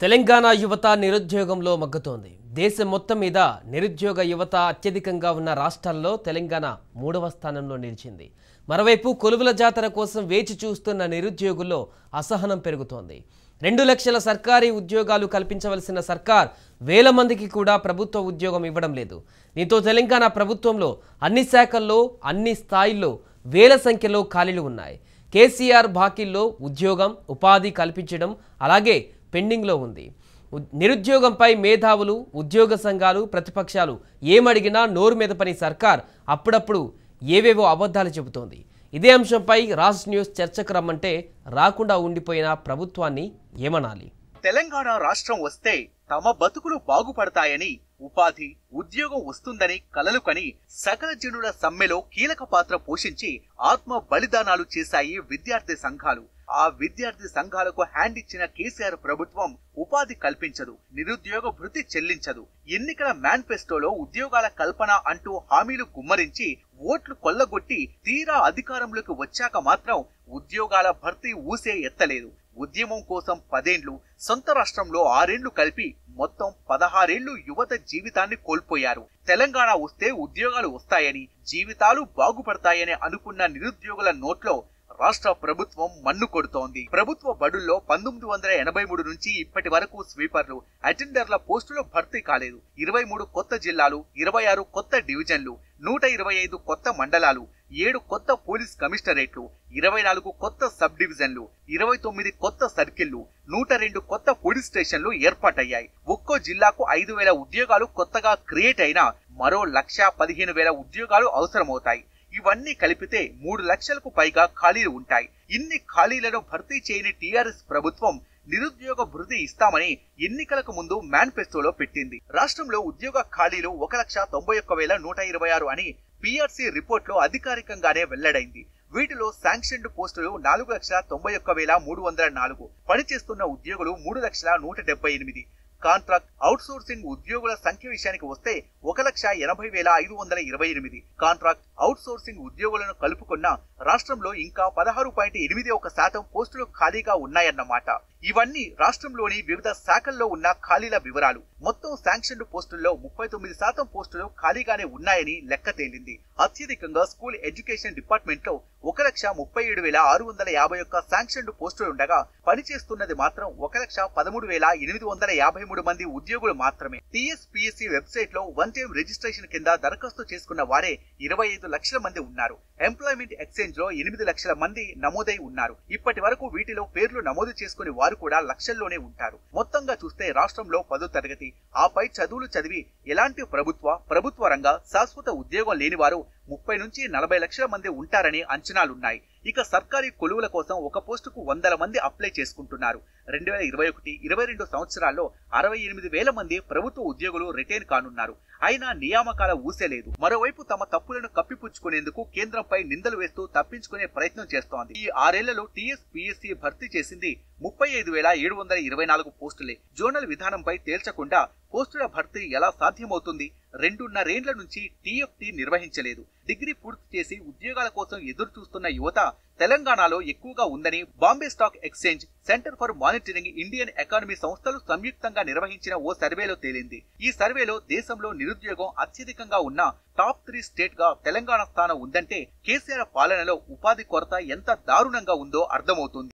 తెలంగాణ యువత నిరుద్యోగంలో మగ్గుతోంది. దేశం మొత్తం మీద నిరుద్యోగ యువత అత్యధికంగా ఉన్న రాష్ట్రాల్లో తెలంగాణ మూడవ స్థానంలో నిలిచింది. మరోవైపు కొలువుల జాతర కోసం వేచి చూస్తున్న నిరుద్యోగుల్లో అసహనం పెరుగుతోంది. రెండు లక్షల సర్కారీ ఉద్యోగాలు కల్పించవలసిన సర్కార్ వేల మందికి కూడా ప్రభుత్వ ఉద్యోగం ఇవ్వడం లేదు. దీంతో తెలంగాణ ప్రభుత్వంలో అన్ని శాఖల్లో అన్ని స్థాయిల్లో వేల సంఖ్యలో ఖాళీలు ఉన్నాయి. కేసీఆర్ బాకీల్లో ఉద్యోగం ఉపాధి కల్పించడం అలాగే పెండింగ్లో ఉంది. నిరుద్యోగంపై మేధావులు ఉద్యోగ సంఘాలు ప్రతిపక్షాలు ఏమడిగినా నోరు మీద పని సర్కార్ అప్పుడప్పుడు ఏవేవో అబద్ధాలు చెబుతోంది. ఇదే అంశంపై రాజ్ న్యూస్ చర్చకు రమ్మంటే రాకుండా ఉండిపోయిన ప్రభుత్వాన్ని ఏమనాలి? తెలంగాణ రాష్ట్రం వస్తే తమ బతుకులు బాగుపడతాయని ఉపాధి ఉద్యోగం వస్తుందని కలలు కని సకల జనుల సమ్మెలో కీలక పాత్ర పోషించి ఆత్మ బలిదానాలు చేశాయి విద్యార్థి సంఘాలు. ఆ విద్యార్థి సంఘాలకు హ్యాండ్ ఇచ్చిన కేసీఆర్ ప్రభుత్వం ఉపాధి కల్పించదు నిరుద్యోగ భృతి చెల్లించదు. ఎన్నికల మేనిఫెస్టోలో ఉద్యోగాల కల్పన అంటూ హామీలు గుమ్మరించి ఓట్లు కొల్లగొట్టి తీరా అధికారంలోకి వచ్చాక మాత్రం ఉద్యోగాల భర్తీ ఊసే ఎత్తలేదు. ఉద్యమం కోసం పదేండ్లు సొంత రాష్ట్రంలో ఆరేండ్లు కలిపి మొత్తం పదహారేళ్ళు యువత జీవితాన్ని కోల్పోయారు. తెలంగాణ వస్తే ఉద్యోగాలు వస్తాయని జీవితాలు బాగుపడతాయని అనుకున్న నిరుద్యోగుల నోట్లో రాష్ట్ర ప్రభుత్వం మన్ను కొడుతోంది. ప్రభుత్వ బడుల్లో పంతొమ్మిది వందల ఎనభై మూడు నుంచి ఇప్పటి వరకు స్వీపర్లు అటెండర్ల పోస్టులు భర్తీ కాలేదు. ఇరవై మూడు కొత్త జిల్లాలు ఇరవై ఆరు కొత్త డివిజన్లు నూట ఇరవై ఐదు కొత్త మండలాలు ఏడు కొత్త పోలీస్ కమిషనరేట్లు ఇరవై నాలుగు కొత్త సబ్ డివిజన్లు ఇరవై తొమ్మిది కొత్త సర్కిళ్ళు నూట రెండు కొత్త పోలీస్ స్టేషన్లు ఏర్పాటయ్యాయి. ఒక్కో జిల్లాకు ఐదు వేల ఉద్యోగాలు కొత్తగా క్రియేట్ అయినా మరో లక్ష పదిహేను వేల ఉద్యోగాలు అవసరమవుతాయి. ఇవన్నీ కలిపితే మూడు లక్షలకు పైగా ఖాళీలు ఉంటాయి. ఇన్ని ఖాళీలను భర్తీ చేయని టీఆర్ఎస్ ప్రభుత్వం నిరుద్యోగ భృతి ఇస్తామని ఎన్నికలకు ముందు మేనిఫెస్టోలో పెట్టింది. రాష్ట్రంలో ఉద్యోగ ఖాళీలు ఒక లక్ష తొంభై ఒక్క వేల నూట ఇరవై ఆరు అని పిఆర్సీ రిపోర్ట్లో అధికారికంగానే వెల్లడైంది. వీటిలో శాంక్షన్డ్ పోస్టులు నాలుగు లక్షల తొంభై ఒక్క వేల మూడు వందల నాలుగు పనిచేస్తున్న ఉద్యోగులు మూడు లక్షల నూట డెబ్బై ఎనిమిది. కాంట్రాక్ట్ అవుట్సోర్సింగ్ ఉద్యోగుల సంఖ్య విషయానికి వస్తే ఒక లక్ష ఎనభై వేల ఐదు వందల ఇరవై ఎనిమిది. కాంట్రాక్ట్ అవుట్సోర్సింగ్ ఉద్యోగులను కలుపుకున్న రాష్ట్రంలో ఇంకా పదహారు పాయింట్ ఎనిమిది ఒక శాతం పోస్టులు ఖాళీగా ఉన్నాయన్నమాట. ఇవన్నీ రాష్ట్రంలోని వివిధ శాఖల్లో ఉన్న ఖాళీల వివరాలు. మొత్తం శాంక్షన్ పోస్టుల్లో ముప్పై తొమ్మిది శాతం పోస్టులు ఖాళీగానే ఉన్నాయని లెక్క తేలింది. అత్యధికంగా స్కూల్ ఎడ్యుకేషన్ డిపార్ట్మెంట్లో ఒక లక్ష ముప్పై ఏడు వేల ఆరు వందల యాభై ఒక్క శాంక్షన్ పోస్టులు ఉండగా పనిచేస్తున్నది మాత్రం ఒక లక్ష పదమూడు వేల ఎనిమిది వందల యాభై మూడు మంది ఉద్యోగులు మాత్రమే. టీఎస్పీఎస్సీ వెబ్సైట్లో వన్ టైం రిజిస్ట్రేషన్ కింద దరఖాస్తు చేసుకున్న వారే ఇరవై ఐదు లక్షల మంది ఉన్నారు. ఎంప్లాయ్మెంట్ ఎక్స్చేంజ్లో ఎనిమిది లక్షల మంది నమోదై ఉన్నారు. ఇప్పటి వరకు వీటిలో పేర్లు నమోదు చేసుకుని వారు కూడా లక్షల్లోనే ఉంటారు. మొత్తంగా చూస్తే రాష్ట్రంలో పదో తరగతి. ఆపై చదువులు చదివి ఎలాంటి ప్రభుత్వ ప్రభుత్వ రంగ శాశ్వత ఉద్యోగం లేని వారు ముప్పై నుంచి నలభై లక్షల మంది ఉంటారని అంచనాలున్నాయి. ఇక సర్కారీ కొలువుల కోసం ఒక పోస్టుకు వందల మంది అప్లై చేసుకుంటున్నారు. రెండు వేల ఇరవై ఒకటి ఇరవై రెండు సంవత్సరాల్లో అరవై ఎనిమిది వేల మంది ప్రభుత్వ ఉద్యోగులు రిటైన్ కానున్నారు. అయినా నియామకాల ఊసే లేదు. మరోవైపు తమ తప్పులను కప్పిపుచ్చుకునేందుకు కేంద్రంపై నిందలు వేస్తూ తప్పించుకునే ప్రయత్నం చేస్తోంది. ఈ ఆరేళ్ళలో టీఎస్ పిఎస్సి భర్తీ చేసింది ముప్పై ఐదు వేల ఏడు వందల ఇరవై నాలుగు పోస్టులే. జోనల్ విధానంపై తేల్చకుండా పోస్టుల భర్తీ ఎలా సాధ్యమవుతుంది? రెండున్నరేండ్ల నుంచి టీఎఫ్టీ నిర్వహించలేదు. డిగ్రీ పూర్తి చేసి ఉద్యోగాల కోసం ఎదురు చూస్తున్న యువత తెలంగాణలో ఎక్కువగా ఉందని Bombay stock exchange centre for monitoring Indian economy సంస్థలు సంయుక్తంగా నిర్వహించిన ఓ సర్వేలో తేలింది. ఈ సర్వేలో దేశంలో నిరుద్యోగం అత్యధికంగా ఉన్న టాప్ త్రీ స్టేట్గా తెలంగాణ స్థానం ఉందంటే కేసీఆర్ పాలనలో ఉపాధి కొరత ఎంత దారుణంగా ఉందో అర్థమవుతుంది.